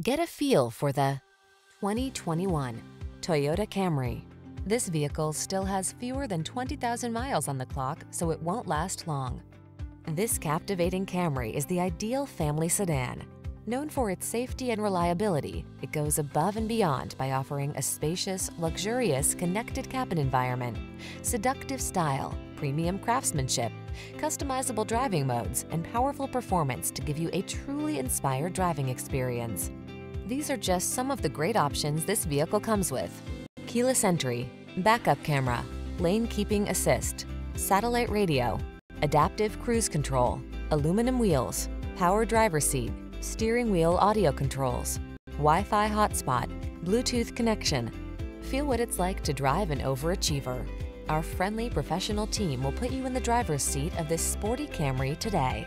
Get a feel for the 2021 Toyota Camry. This vehicle still has fewer than 20,000 miles on the clock, so it won't last long. This captivating Camry is the ideal family sedan. Known for its safety and reliability, it goes above and beyond by offering a spacious, luxurious, connected cabin environment, seductive style, premium craftsmanship, customizable driving modes, and powerful performance to give you a truly inspired driving experience. These are just some of the great options this vehicle comes with. Keyless entry, backup camera, lane keeping assist, satellite radio, adaptive cruise control, aluminum wheels, power driver seat, steering wheel audio controls, Wi-Fi hotspot, Bluetooth connection. Feel what it's like to drive an overachiever. Our friendly professional team will put you in the driver's seat of this sporty Camry today.